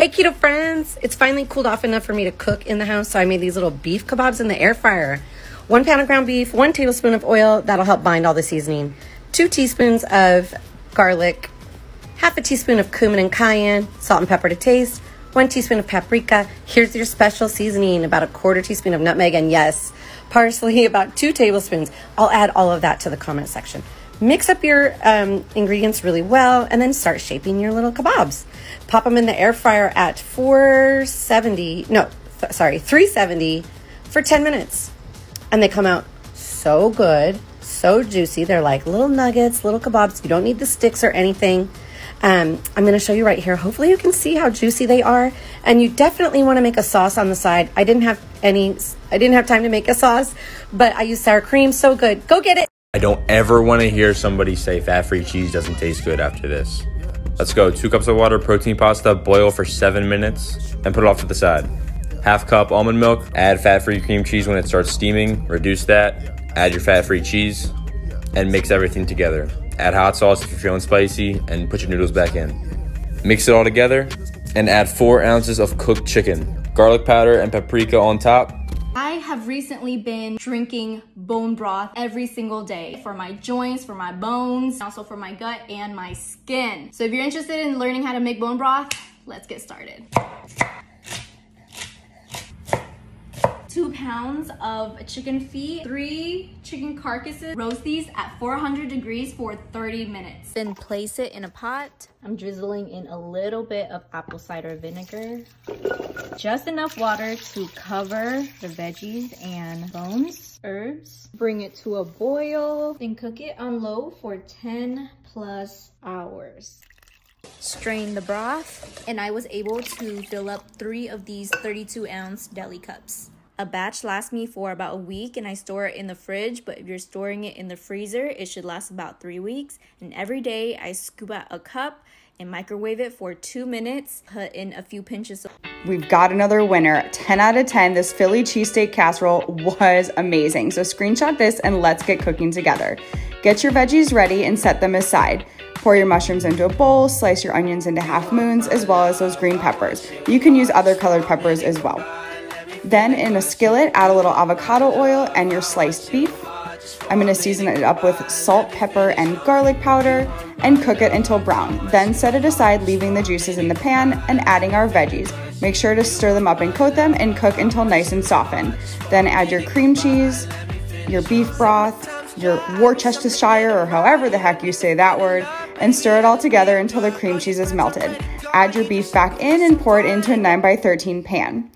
Hey keto friends, it's finally cooled off enough for me to cook in the house, so I made these little beef kebabs in the air fryer. One pound of ground beef, one tablespoon of oil, that'll help bind all the seasoning, two teaspoons of garlic, half a teaspoon of cumin and cayenne, salt and pepper to taste, one teaspoon of paprika. Here's your special seasoning, about a quarter teaspoon of nutmeg, and yes, parsley, about two tablespoons. I'll add all of that to the comment section. Mix up your um, ingredients really well and then start shaping your little kebabs. Pop them in the air fryer at 470, no, th- sorry, 370 for 10 minutes. And they come out so good, so juicy. They're like little nuggets, little kebabs. You don't need the sticks or anything. Um, I'm going to show you right here. Hopefully you can see how juicy they are. And you definitely want to make a sauce on the side. I didn't have any, I didn't have time to make a sauce, but I used sour cream. So good. Go get it. I don't ever want to hear somebody say fat free cheese doesn't taste good after this. Let's go. Two cups of water, protein pasta, boil for seven minutes, and put it off to the side. Half cup almond milk, add fat free cream cheese when it starts steaming, reduce that, add your fat free cheese, and mix everything together. Add hot sauce if you're feeling spicy, and put your noodles back in. Mix it all together, and add four ounces of cooked chicken, garlic powder, and paprika on top, have recently been drinking bone broth every single day for my joints, for my bones, also for my gut and my skin. So if you're interested in learning how to make bone broth, let's get started. Two pounds of chicken feet, three chicken carcasses. Roast these at 400 degrees for 30 minutes. Then place it in a pot. I'm drizzling in a little bit of apple cider vinegar. Just enough water to cover the veggies and bones, herbs. Bring it to a boil, then cook it on low for 10 plus hours strain the broth and I was able to fill up three of these 32 ounce deli cups. A batch lasts me for about a week and I store it in the fridge, but if you're storing it in the freezer, it should last about three weeks. And every day I scoop out a cup and microwave it for two minutes, put in a few pinches We've got another winner. 10 out of 10. This Philly cheesesteak casserole was amazing. So screenshot this and let's get cooking together. Get your veggies ready and set them aside. Pour your mushrooms into a bowl, slice your onions into half moons, as well as those green peppers. You can use other colored peppers as well. Then in a skillet, add a little avocado oil and your sliced beef. I'm gonna season it up with salt, pepper, and garlic powder and cook it until brown. Then set it aside, leaving the juices in the pan and adding our veggies. Make sure to stir them up and coat them and cook until nice and softened. Then add your cream cheese, your beef broth, your Worcestershire, or however the heck you say that word, and stir it all together until the cream cheese is melted. Add your beef back in and pour it into a 9x13 pan.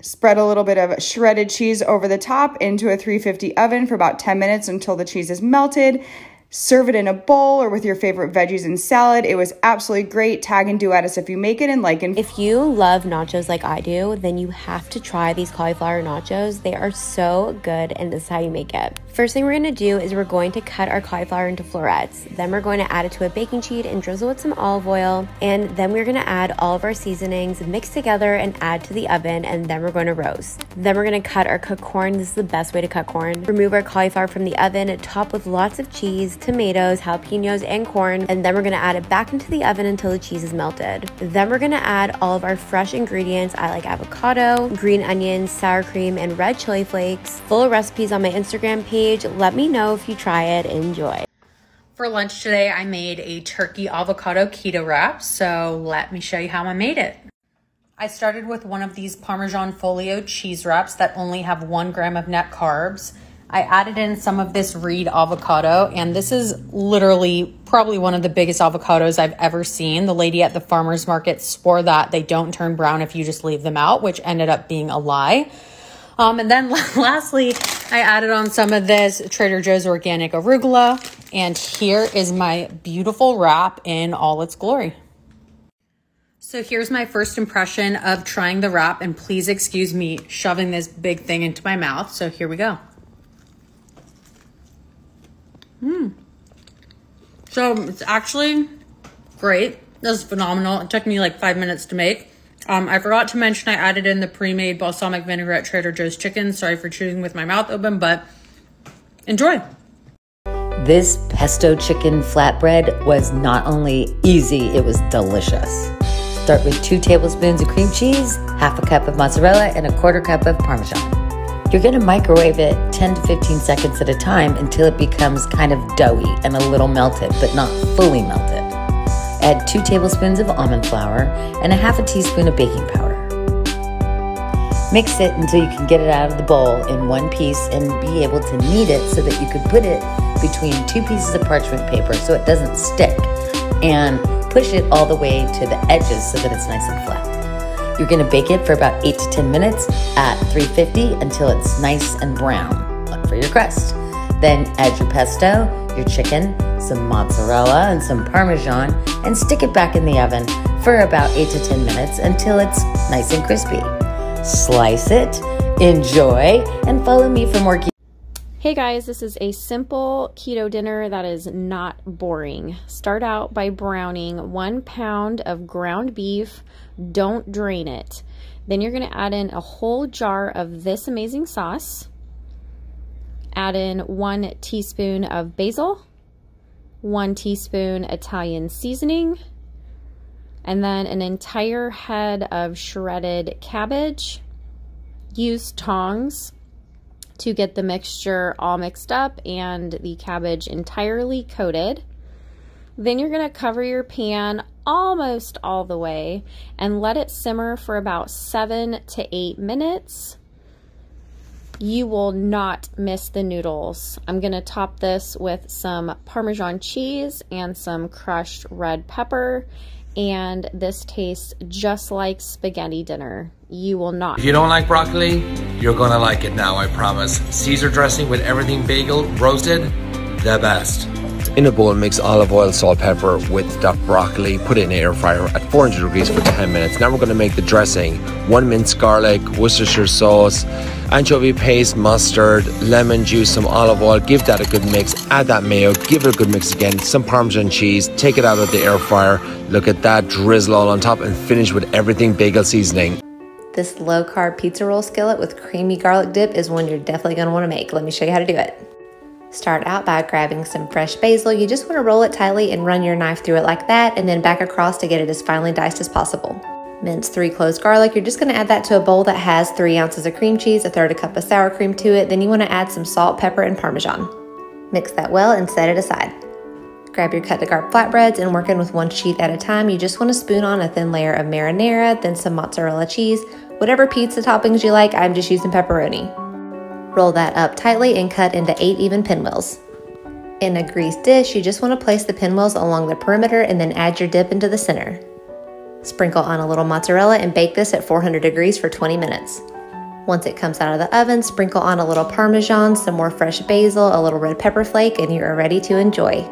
Spread a little bit of shredded cheese over the top into a 350 oven for about 10 minutes until the cheese is melted. Serve it in a bowl or with your favorite veggies and salad. It was absolutely great. Tag and do at us if you make it and like and If you love nachos like I do, then you have to try these cauliflower nachos. They are so good and this is how you make it. First thing we're gonna do is we're going to cut our cauliflower into florets. Then we're going to add it to a baking sheet and drizzle with some olive oil. And then we're gonna add all of our seasonings, mix together and add to the oven. And then we're going to roast. Then we're gonna cut our cooked corn. This is the best way to cut corn. Remove our cauliflower from the oven, top with lots of cheese, tomatoes, jalapenos, and corn. And then we're gonna add it back into the oven until the cheese is melted. Then we're gonna add all of our fresh ingredients. I like avocado, green onions, sour cream, and red chili flakes. Full recipes on my Instagram page. Let me know if you try it. Enjoy. For lunch today, I made a turkey avocado keto wrap. So let me show you how I made it. I started with one of these Parmesan folio cheese wraps that only have one gram of net carbs. I added in some of this Reed avocado, and this is literally probably one of the biggest avocados I've ever seen. The lady at the farmer's market swore that they don't turn brown if you just leave them out, which ended up being a lie. Um, and then lastly, I added on some of this Trader Joe's organic arugula. And here is my beautiful wrap in all its glory. So here's my first impression of trying the wrap. And please excuse me shoving this big thing into my mouth. So here we go. Mmm. So it's actually great. This is phenomenal. It took me like five minutes to make. Um, I forgot to mention I added in the pre-made balsamic vinaigrette Trader Joe's chicken. Sorry for chewing with my mouth open, but enjoy. This pesto chicken flatbread was not only easy, it was delicious. Start with two tablespoons of cream cheese, half a cup of mozzarella, and a quarter cup of Parmesan. You're gonna microwave it 10 to 15 seconds at a time until it becomes kind of doughy and a little melted, but not fully melted. Add two tablespoons of almond flour and a half a teaspoon of baking powder. Mix it until you can get it out of the bowl in one piece and be able to knead it so that you could put it between two pieces of parchment paper so it doesn't stick and push it all the way to the edges so that it's nice and flat. You're gonna bake it for about eight to 10 minutes at 350 until it's nice and brown for your crust. Then add your pesto, your chicken, some mozzarella, and some parmesan, and stick it back in the oven for about 8 to 10 minutes until it's nice and crispy. Slice it, enjoy, and follow me for more. Hey guys, this is a simple keto dinner that is not boring. Start out by browning one pound of ground beef. Don't drain it. Then you're going to add in a whole jar of this amazing sauce. Add in one teaspoon of basil, one teaspoon Italian seasoning, and then an entire head of shredded cabbage. Use tongs to get the mixture all mixed up and the cabbage entirely coated. Then you're going to cover your pan almost all the way and let it simmer for about seven to eight minutes you will not miss the noodles. I'm going to top this with some Parmesan cheese and some crushed red pepper. And this tastes just like spaghetti dinner. You will not. If you don't like broccoli, you're to like it now, I promise. Caesar dressing with everything bagel, roasted, the best. In a bowl, mix olive oil, salt, pepper with the broccoli. Put it in the air fryer at 400 degrees for 10 minutes. Now we're going to make the dressing. One minced garlic, Worcestershire sauce, anchovy paste, mustard, lemon juice, some olive oil. Give that a good mix. Add that mayo. Give it a good mix again. Some Parmesan cheese. Take it out of the air fryer. Look at that. Drizzle all on top and finish with everything bagel seasoning. This low carb pizza roll skillet with creamy garlic dip is one you're definitely going to want to make. Let me show you how to do it. Start out by grabbing some fresh basil. You just want to roll it tightly and run your knife through it like that, and then back across to get it as finely diced as possible. Mince three cloves garlic. You're just going to add that to a bowl that has three ounces of cream cheese, a third a cup of sour cream to it. Then you want to add some salt, pepper, and parmesan. Mix that well and set it aside. Grab your Cut Da Carb flatbreads and working with one sheet at a time. You just want to spoon on a thin layer of marinara, then some mozzarella cheese, whatever pizza toppings you like. I'm just using pepperoni. Roll that up tightly and cut into eight even pinwheels. In a greased dish, you just want to place the pinwheels along the perimeter and then add your dip into the center. Sprinkle on a little mozzarella and bake this at 400 degrees for 20 minutes. Once it comes out of the oven, sprinkle on a little parmesan, some more fresh basil, a little red pepper flake, and you are ready to enjoy.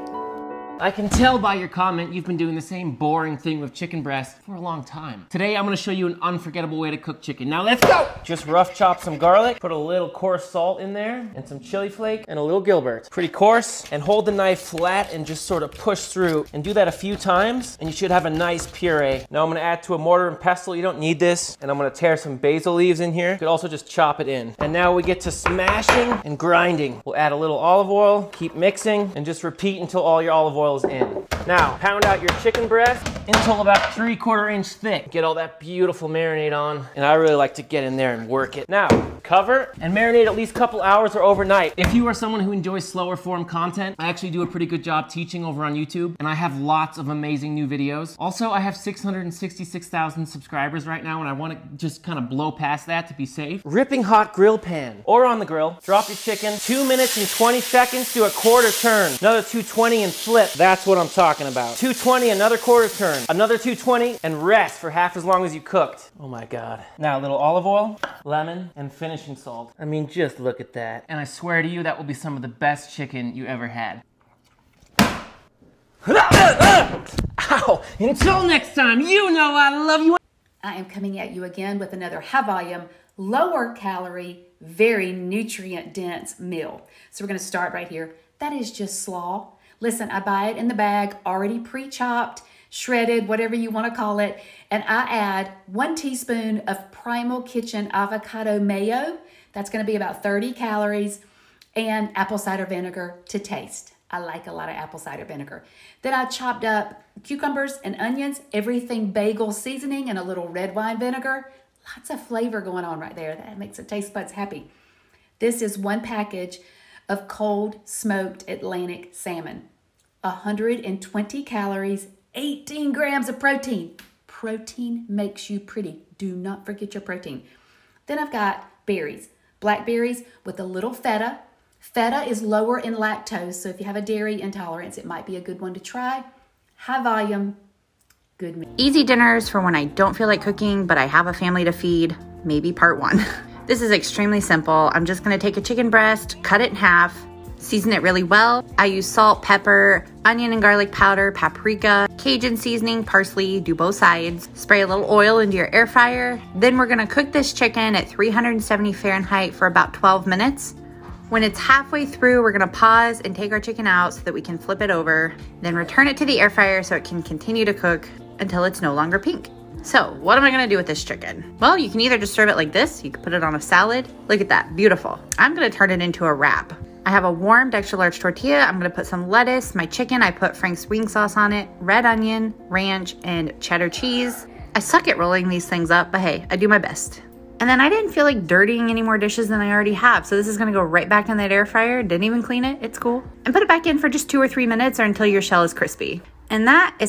I can tell by your comment you've been doing the same boring thing with chicken breast for a long time. Today I'm gonna show you an unforgettable way to cook chicken. Now let's go! Just rough chop some garlic, put a little coarse salt in there, and some chili flake, and a little Gilbert. Pretty coarse, and hold the knife flat and just sort of push through, and do that a few times, and you should have a nice puree. Now I'm gonna add to a mortar and pestle, you don't need this, and I'm gonna tear some basil leaves in here. You could also just chop it in. And now we get to smashing and grinding. We'll add a little olive oil, keep mixing, and just repeat until all your olive oil oil's in. Now, pound out your chicken breast until about three quarter inch thick. Get all that beautiful marinade on. And I really like to get in there and work it. Now, cover and marinate at least a couple hours or overnight. If you are someone who enjoys slower form content, I actually do a pretty good job teaching over on YouTube. And I have lots of amazing new videos. Also, I have 666,000 subscribers right now and I want to just kind of blow past that to be safe. Ripping hot grill pan or on the grill. Drop your chicken, two minutes and 20 seconds, do a quarter turn. Another 220 and flip. That's what I'm talking about. 220, another quarter turn, another 220, and rest for half as long as you cooked. Oh my God. Now a little olive oil, lemon, and finishing salt. I mean, just look at that. And I swear to you, that will be some of the best chicken you ever had. Ow! Until next time, you know I love you. I am coming at you again with another high volume, lower calorie, very nutrient dense meal. So we're gonna start right here. That is just slaw Listen, I buy it in the bag, already pre chopped, shredded, whatever you want to call it. And I add one teaspoon of Primal Kitchen avocado mayo. That's going to be about 30 calories and apple cider vinegar to taste. I like a lot of apple cider vinegar. Then I chopped up cucumbers and onions, everything bagel seasoning, and a little red wine vinegar. Lots of flavor going on right there. That makes the taste buds happy. This is one package of cold smoked Atlantic salmon. 120 calories, 18 grams of protein. Protein makes you pretty. Do not forget your protein. Then I've got berries, blackberries with a little feta. Feta is lower in lactose, so if you have a dairy intolerance, it might be a good one to try. High volume, good meal. Easy dinners for when I don't feel like cooking, but I have a family to feed, maybe part one. this is extremely simple. I'm just gonna take a chicken breast, cut it in half, season it really well. I use salt, pepper, onion and garlic powder, paprika, Cajun seasoning, parsley, do both sides. Spray a little oil into your air fryer. Then we're gonna cook this chicken at 370 Fahrenheit for about 12 minutes. When it's halfway through, we're gonna pause and take our chicken out so that we can flip it over, then return it to the air fryer so it can continue to cook until it's no longer pink. So what am I gonna do with this chicken? Well, you can either just serve it like this, you can put it on a salad. Look at that, beautiful. I'm gonna turn it into a wrap. I have a warmed extra large tortilla. I'm gonna put some lettuce. My chicken, I put Frank's wing sauce on it, red onion, ranch, and cheddar cheese. I suck at rolling these things up, but hey, I do my best. And then I didn't feel like dirtying any more dishes than I already have. So this is gonna go right back in that air fryer. Didn't even clean it, it's cool. And put it back in for just two or three minutes or until your shell is crispy. And that is